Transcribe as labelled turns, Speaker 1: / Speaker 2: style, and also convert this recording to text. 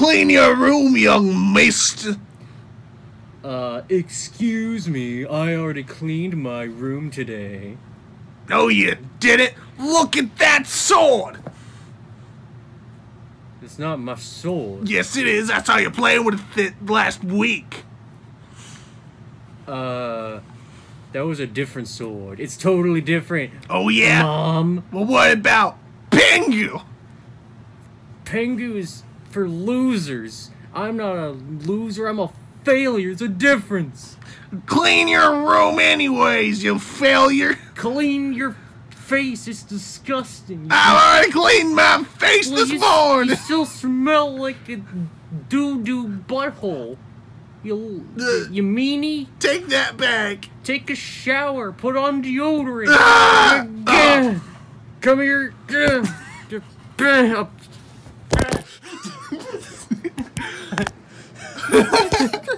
Speaker 1: clean your room, young mister.
Speaker 2: Uh, excuse me, I already cleaned my room today.
Speaker 1: No, you didn't. Look at that sword.
Speaker 2: It's not my sword.
Speaker 1: Yes, it is. That's how you're playing with it last week.
Speaker 2: Uh, that was a different sword. It's totally different.
Speaker 1: Oh, yeah?
Speaker 2: Mom,
Speaker 1: Well, what about Pingu?
Speaker 2: Pengu is for losers. I'm not a loser, I'm a failure. It's a difference.
Speaker 1: Clean your room anyways, you failure.
Speaker 2: Clean your face, it's disgusting.
Speaker 1: I already cleaned my face
Speaker 2: Well,
Speaker 1: this
Speaker 2: you,
Speaker 1: morning.
Speaker 2: You still smell like a doo-doo butthole. You,
Speaker 1: Ugh.
Speaker 2: you meanie.
Speaker 1: Take that back.
Speaker 2: Take a shower. Put on deodorant.
Speaker 1: Ah!
Speaker 2: Ugh. Come here. Ugh.